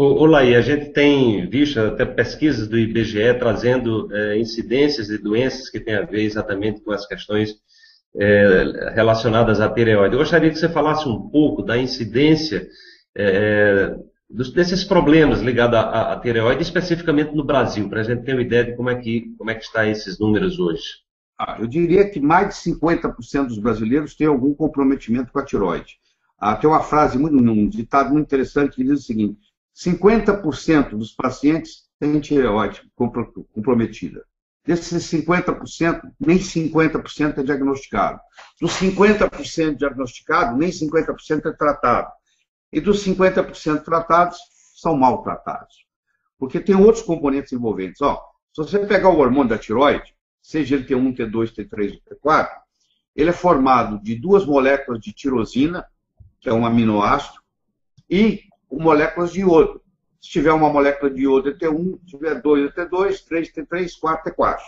Olá, a gente tem visto até pesquisas do IBGE trazendo é, incidências de doenças que têm a ver exatamente com as questões é, relacionadas à tireoide. Eu gostaria que você falasse um pouco da incidência é, dos, desses problemas ligados à, à, tireoide, especificamente no Brasil, para a gente ter uma ideia de como é que, como é que está esses números hoje. Ah, eu diria que mais de 50% dos brasileiros têm algum comprometimento com a tireoide. Ah, tem uma frase, muito, um ditado muito interessante que diz o seguinte: 50% dos pacientes têm tireoide comprometida. Desses 50%, nem 50% é diagnosticado. Dos 50% diagnosticado, nem 50% é tratado. E dos 50% tratados, são mal tratados. Porque tem outros componentes envolventes. Ó, se você pegar o hormônio da tiroide, seja ele T1, T2, T3 ou T4, ele é formado de duas moléculas de tirosina, que é um aminoácido, e moléculas de iodo. Se tiver uma molécula de iodo é T1, se tiver 2 é T2, 3 T3, 4 T4.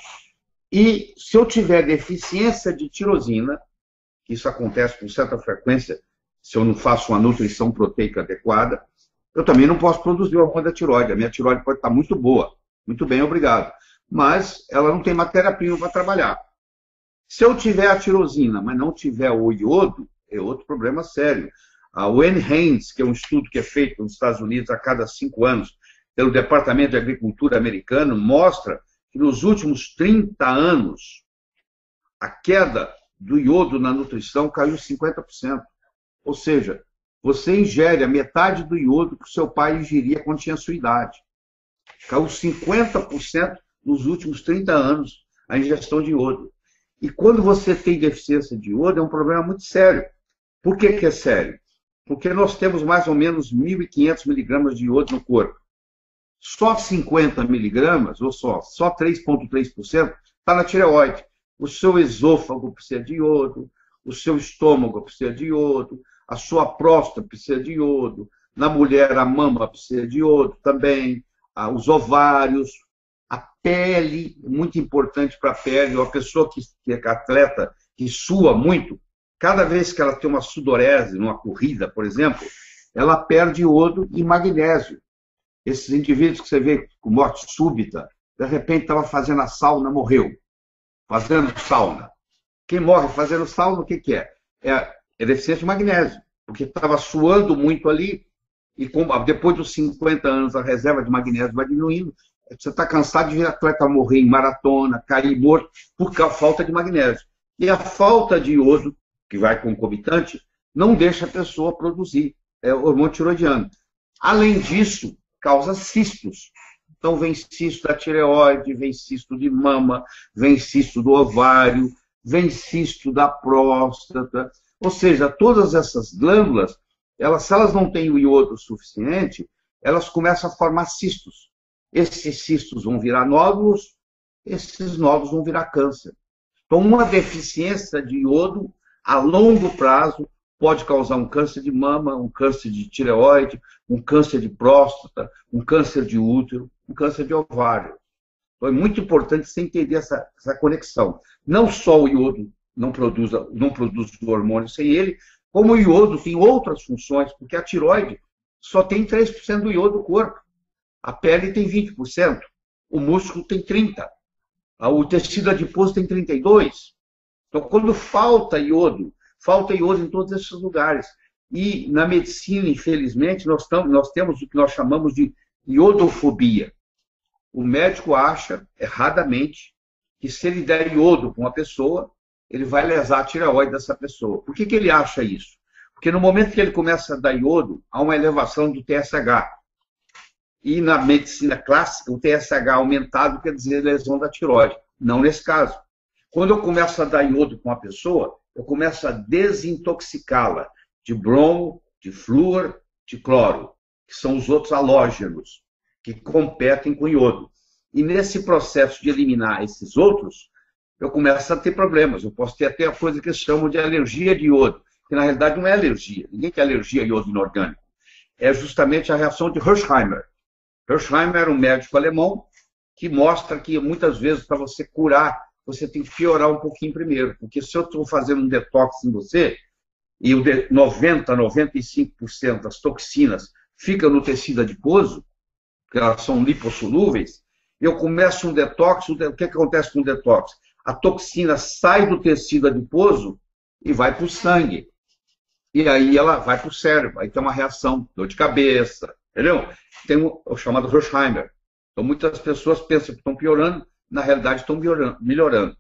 E se eu tiver deficiência de tirosina, que isso acontece com certa frequência, se eu não faço uma nutrição proteica adequada, eu também não posso produzir o hormônio da tiroide. A minha tiroide pode estar muito boa, muito bem, obrigado. Mas ela não tem matéria-prima para trabalhar. Se eu tiver a tirosina, mas não tiver o iodo, é outro problema sério. O NHANES, que é um estudo que é feito nos Estados Unidos a cada cinco anos pelo Departamento de Agricultura americano, mostra que nos últimos 30 anos a queda do iodo na nutrição caiu 50%. Ou seja, você ingere a metade do iodo que o seu pai ingeria quando tinha sua idade. Caiu 50% nos últimos 30 anos a ingestão de iodo. E quando você tem deficiência de iodo, é um problema muito sério. Por que, que é sério? Porque nós temos mais ou menos 1.500 miligramas de iodo no corpo. Só 50 miligramas, ou só, só 3,3% está na tireoide. O seu esôfago precisa de iodo, o seu estômago precisa de iodo, a sua próstata precisa de iodo, na mulher a mama precisa de iodo também, os ovários, a pele, muito importante para a pele, uma pessoa que, que é atleta, que sua muito, Cada vez que ela tem uma sudorese numa corrida, por exemplo, ela perde iodo e magnésio. Esses indivíduos que você vê com morte súbita, de repente estava fazendo a sauna, morreu. Fazendo sauna. Quem morre fazendo sauna, o que, que é? é? É deficiência de magnésio, porque estava suando muito ali, e com, depois dos 50 anos a reserva de magnésio vai diminuindo, você está cansado de ver atleta morrer em maratona, cair morto, por falta de magnésio. E a falta de iodo que vai concomitante, não deixa a pessoa produzir é, hormônio tiroidiano. Além disso, causa cistos. Então, vem cisto da tireoide, vem cisto de mama, vem cisto do ovário, vem cisto da próstata. Ou seja, todas essas glândulas, elas, se elas não têm o iodo suficiente, elas começam a formar cistos. Esses cistos vão virar nódulos, esses nódulos vão virar câncer. Então, uma deficiência de iodo a longo prazo pode causar um câncer de mama, um câncer de tireoide, um câncer de próstata, um câncer de útero, um câncer de ovário. Então é muito importante você entender essa, essa conexão. Não só o iodo não produz, não produz o hormônio sem ele, como o iodo tem outras funções, porque a tiroide só tem 3% do iodo do corpo. A pele tem 20%, o músculo tem 30%, o tecido adiposo tem 32%. Então, quando falta iodo, falta iodo em todos esses lugares. E na medicina, infelizmente, nós, nós temos o que nós chamamos de iodofobia. O médico acha, erradamente, que se ele der iodo para uma pessoa, ele vai lesar a tireoide dessa pessoa. Por que, que ele acha isso? Porque no momento que ele começa a dar iodo, há uma elevação do TSH. E na medicina clássica, o TSH aumentado quer dizer lesão da tireoide. Não nesse caso. Quando eu começo a dar iodo com a pessoa, eu começo a desintoxicá-la de bromo, de flúor, de cloro, que são os outros halógenos que competem com iodo. E nesse processo de eliminar esses outros, eu começo a ter problemas. Eu posso ter até a coisa que chamam de alergia de iodo, que na realidade não é alergia. Ninguém tem alergia a iodo inorgânico. É justamente a reação de Hersheimer. Hersheimer era um médico alemão que mostra que muitas vezes para você curar você tem que piorar um pouquinho primeiro. Porque se eu estou fazendo um detox em você, e o 90, 95% das toxinas fica no tecido adiposo, que elas são lipossolúveis, eu começo um detox, o que, acontece com o detox? A toxina sai do tecido adiposo e vai para o sangue. E aí ela vai para o cérebro, aí tem uma reação, dor de cabeça, entendeu? Tem o, chamado Rosheimer. Então muitas pessoas pensam que estão piorando, na realidade estão melhorando.